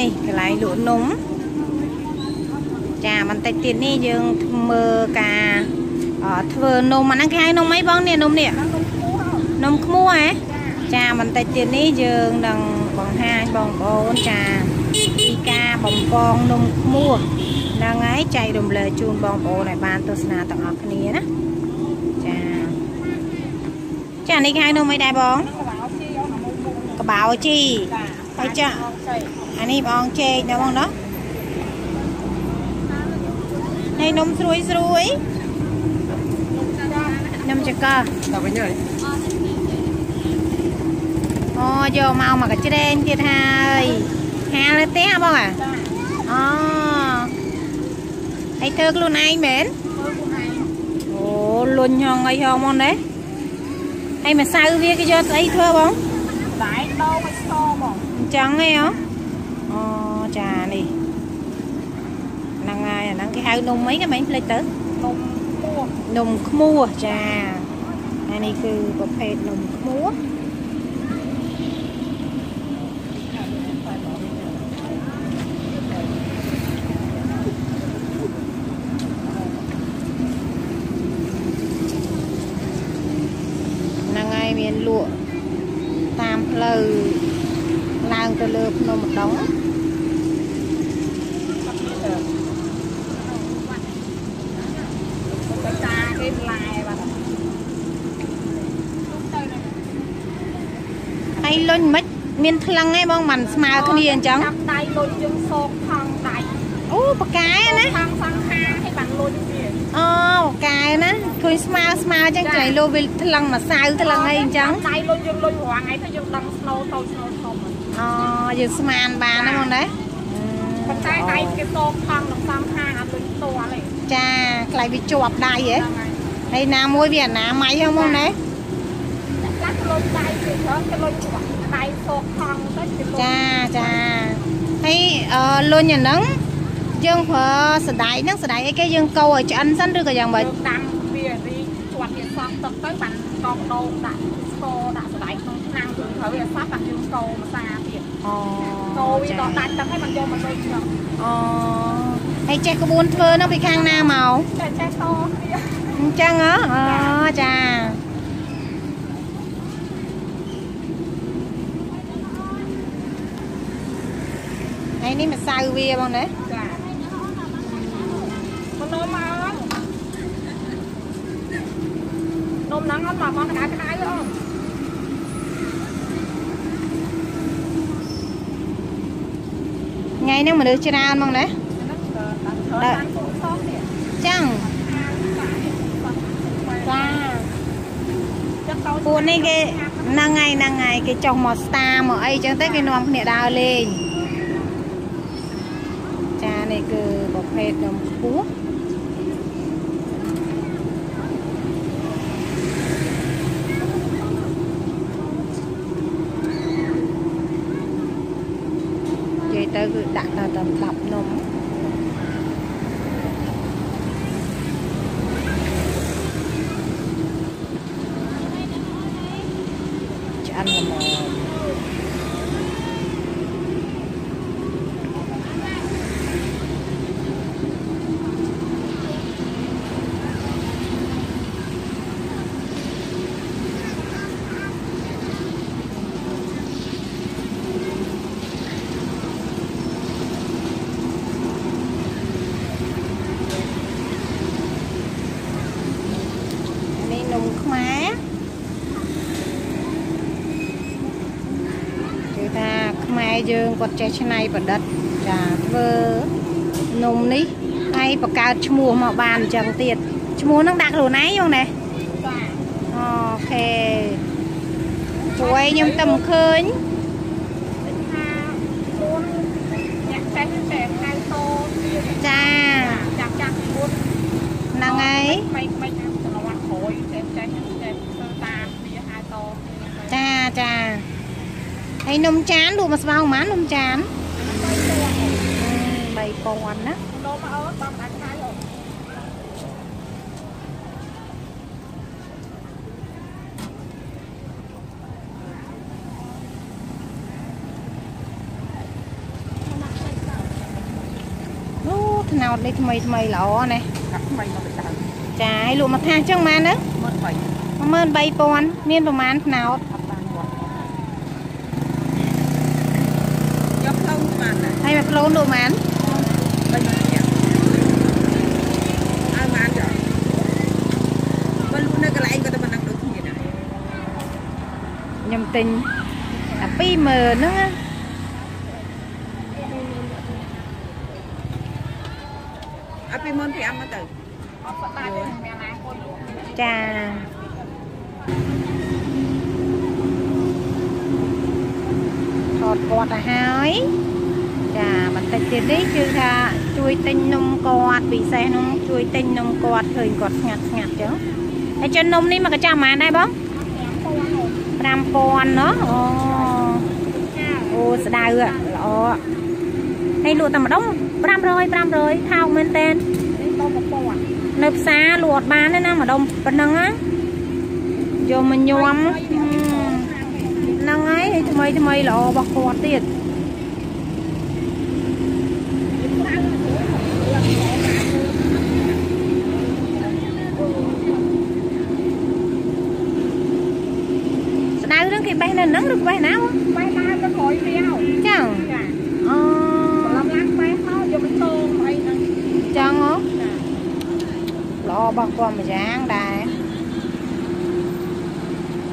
នេះកន្លែងលក់នំចាបន្តិចទៀតនេះយើងមើលការអឺធ្វើនំអាហ្នឹងគេហៅនំអីបងនេះនំនេះនំខ្មួហ៎ចាបន្តិចទៀតនេះយើងនឹងបង្ហាញបងប្អូនចាពីការបំពងនំខ្មួហ្នឹងហើយចែករំលែកជូនបងប្អូនឲ្យបានទស្សនាទាំងអស់គ្នាណាចាចានេះគេហៅនំអីដែរបងកបោជីហើយចា អានេះបងចេកណាបងណាហើយនំស្រួយស្រួយនំចង្កឹះតើវិញហើយអូយកមកមកកញ្ច្រែងទៀតហើយហាលនៅផ្ទះបងអាអូហើយធ្វើខ្លួនឯងមែនអូលុញហងអីហងមកណែហើយម្សៅវាគេយកស្អីធ្វើបងតែដោងឲ្យស្គរបងអញ្ចឹងហ៎អូចា នេះហ្នឹងហើយអាហ្នឹងគេហៅនំអីគេមិនភ្លេចទៅនំពោះនំខ្មួចាអានេះគឺប្រភេទនំខ្មួហ្នឹងហើយមានលក់តាមផ្លូវឡើងទៅលើភ្នំម្ដង បតាគេផ្លែបាទ ហើយ លុញមិនមានថ្លឹងឯងបងមិនស្មើគ្នាអញ្ចឹងចាប់ដៃលុយយើងសោកថងដៃអូបកែណាថងសង្ខាឲ្យបានលុយវាអូបកែណាឃើញស្មើស្មើអញ្ចឹងចៃលោវាថ្លឹងម្សៅថ្លឹងអីអញ្ចឹងដៃលុយយើងលុយរាល់ថ្ងៃទៅយើងដឹងស្នូតូចស្នូធំអូយើងស្មានបានណាបងណាប៉ុន្តែដៃគេសោកថងនឹងសង្ខាអត់លុយផ្ទាល់ទេចាខ្លាយវាជាប់ដៃហ៎ហ្នឹងហើយហើយណាមួយវាអនាម័យហ្នឹងបងណា ខ្លះលុយដៃគេច្រើនគេលុយដៃសោកថងទៅគេលុយចាចាហើយអឺលុញអាហ្នឹងយើងប្រើសណ្ដែកហ្នឹងសណ្ដែកអីគេយើងកូរឲ្យឆ្អិនសិនឬក៏យ៉ាងម៉េចយើងដាំវារីជាប់វាសោះទឹកទៅបានកងដោងដាក់ស្ករដាក់សណ្ដែកក្នុងឆ្នាំងយើងត្រូវវាសោះបាត់យើងកូរម្សៅទៀតអូកូរវាដល់ដាច់ទឹកឲ្យมันយកមកលុយឆ្លងអូហើយចេះក្បួនធ្វើហ្នឹងពីខាងណាមកចេះចេះតគ្នាអញ្ចឹងហ៎អូចា ហើយនេះម្សៅវាបងណាចាមកនំមកនំហ្នឹងអត់មកមកក្តៅក្តៅអូនថ្ងៃហ្នឹងមនុស្សច្រើនហ្មងណាហ្នឹងក៏ដាក់ត្រូវបានពុកសោះនេះចឹងចាចឹងតោពួកនេះគេហ្នឹងហើយហ្នឹងហើយគេចុះមកស្តាមកអីចឹងទៅគេនាំគ្នាដើរលេងចានេះគឺ ប្រភេទនំខ្ពស់និយាយទៅគឺដាក់ដល់តែ10នំឆ្អិនល្មមនេះនំខ្មែរគឺថា ខ្មែរយើងគាត់ចេះច្នៃប្រឌិតចាធ្វើនំនេះហើយបង្កើតឈ្មោះមកបានអញ្ចឹងទៀតឈ្មោះហ្នឹងដាក់ខ្លួនឯងហ្នឹងណាចាអូខេព្រោះឯងខ្ញុំតែមិនឃើញដូចថាមុនអ្នកចេះតែហៅតទៀតចាចាស់ចាស់មុនហ្នឹងហើយមិនមិនចន្លោះក្រោយចេះចេះចេះធ្វើតាមវាហៅតចាចា ហើយនំចានលក់មួយស្បោងប៉ុន្មាននំចាន3000ណានំអើតាមដាច់ខៃអូអថ្នោតនេះថ្មីថ្មីល្អណាស់កាត់ថ្មីមកទៅដើមចាឲ្យលក់មកថាអញ្ចឹងបានណាមើលបី13000មានប្រមាណថ្នោតអត់បានគាត់យកផ្លូវបាន ដែរហើយមួយផ្លូនលក់ប្រមាណបីមកទៀតឲ្យបានចុះបើលក់នៅកន្លែងក៏តែប៉ុណ្ណឹងដូចគ្នាដែរខ្ញុំទិញអា20000ហ្នឹងណាឲ្យពីមុនពីអាមកទៅអត់ស្ដាយទេមានណាគាត់លក់ចាថតគាត់ទៅហើយ ចាបន្តិចទៀតនេះគឺថាជួយទិញនំគាត់ពិសេសហ្នឹងជួយទិញនំគាត់ឃើញគាត់ស្ងាត់ស្ងាត់ចឹងហើយចិននំនេះមកកញ្ចប់ប៉ុន្មានដែរបង5000ណោះអូអូស្ដៅอะល្អហើយលក់តែម្ដុំ500 500ថោកមែនតើនេះទៅប្រព័ន្ធនៅផ្សារលក់អត់បានទេណាម្ដុំប៉ុណ្ណឹងណាយកមកញោមហ្នឹងហើយថ្មីថ្មីល្អរបស់គាត់ទៀតស្ដៅហ្នឹងគេបេះនៅហ្នឹងឬបេះណាបង បេះដើរទៅក្រោយវាវ ចឹង ចា អូ សម្រាប់ឡើងបេះមកយកទៅតងអីហ្នឹង ចឹងហ៎ ចា ល្អរបស់ គាត់មួយយ៉ាងដែរ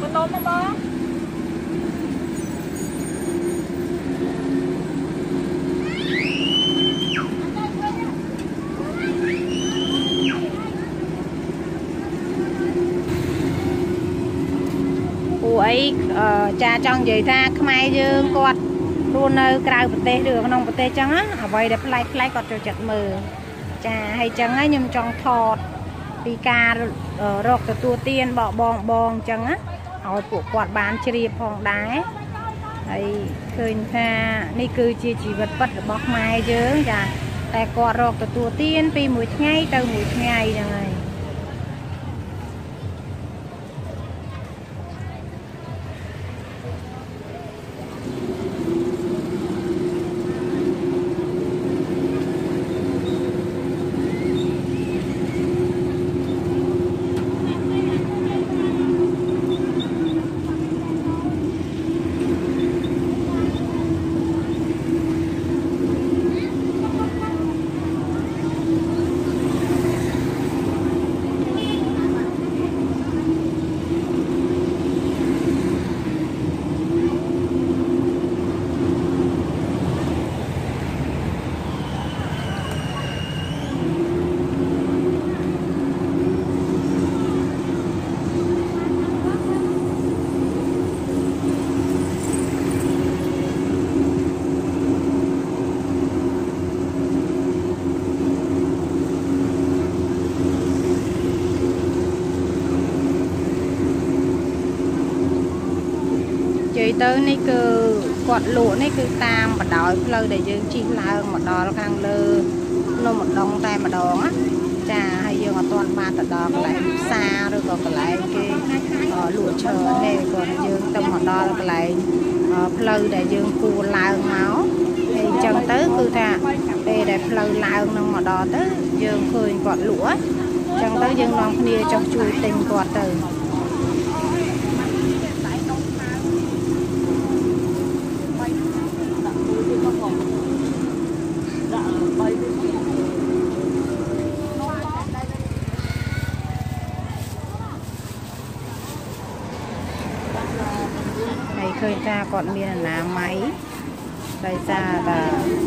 បន្ទប់មកបងពូអីអឺចាចង់និយាយថាខ្មែរយើងគាត់រស់នៅក្រៅប្រទេសឬក្នុងប្រទេសចឹងណាអ្វីដែលប្លែកប្លែកគាត់ចូលចិត្តមើលចាហើយចឹងហើយខ្ញុំចង់ថត ពីការរកទទួលទានបកបងបងចឹងណាឲ្យពួកគាត់បានជ្រាបផងដែរហើយឃើញថានេះគឺជាជីវិតពិតរបស់ខ្មែរយើងចាតែគាត់រកទទួលទានពីមួយថ្ងៃទៅមួយថ្ងៃហ្នឹងហើយ ទៅនេះគឺគាត់លក់នេះគឺតាមបណ្ដោយផ្លូវដែលយើងជិះឡើងមកដល់ខាងលើភ្នំម្ដងតែម្ដងណាចាហើយយើងអត់ទាន់បានទៅដល់កន្លែងផ្សារឬក៏កន្លែងគេអឺលក់ច្រើនទេគាត់យើងទៅមកដល់កន្លែងអឺផ្លូវដែលយើងគួរឡើងមកហើយអញ្ចឹងទៅគឺថាពេលដែលផ្លូវឡើងនឹងមកដល់ទៅយើងឃើញគាត់លក់អញ្ចឹងទៅយើងនាំគ្នាចុះជួយទិញគាត់ទៅ ហើយឃើញថាគាត់មានអនាម័យដោយសារតែ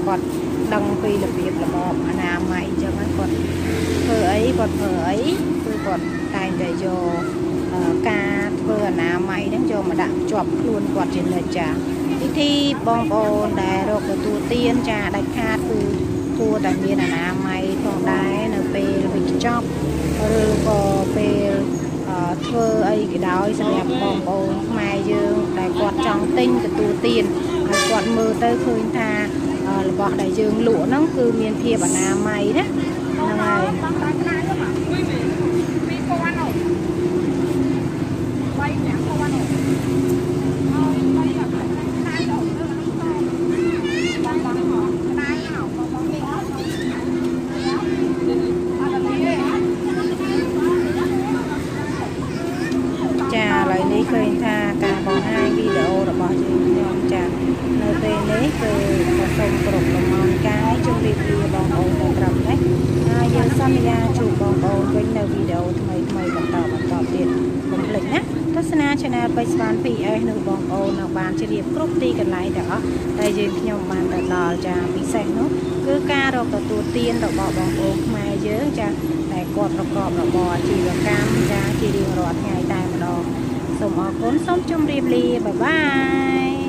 គាត់ដឹងពីរបៀបរបបអនាម័យអញ្ចឹងហើយគាត់ធ្វើអីគាត់ធ្វើអីគឺគាត់តែងតែយកអឺការធ្វើអនាម័យហ្នឹងយកមកដាក់ជាប់ខ្លួនគាត់ជានិច្ចចាពិធីបងប្អូនដែលរកទទួលទានចាដាច់ខាតគឺគួរតែមានអនាម័យផងដែរនៅពេលវិច្ចប់ឬក៏ពេលអឺ ធ្វើអីក៏ដោយសម្រាប់បងប្អូនខ្មែរយើងដែលគាត់ចង់ទិញទទួលទានហើយគាត់មើលទៅឃើញថារបស់ដែលយើងលក់ហ្នឹងគឺមានភាពអនាម័យណាហ្នឹងហើយ2000 2000 ឃើញថាការបង្ហាញវីដេអូរបស់យើងខ្ញុំចាស់នៅពេលនេះគឺសូមគោរពលំអរកាយជូនរីករាយបងប្អូនទាំងត្រឹមនេះហើយយើងសន្យាជួបបងប្អូនវិញនៅវីដេអូថ្មីថ្មីបន្តបន្តទៀតកុំភ្លេចណាទស្សនា Channel ពេជ្រស្វាន PS នៅបងប្អូននៅបានជ្រាបគ្រប់ទីកន្លែងទាំងអស់ដែលយើងខ្ញុំបានទៅដល់ចាពិសេសនោះគឺការរកទទួលទានរបស់បងប្អូនខ្មែរយើងចាតែគាត់ប្រកបរបរអាជីវកម្មចាជារៀងរាល់ថ្ងៃតែ សូមអរគុណសូមជម្រាបលាបាយបាយ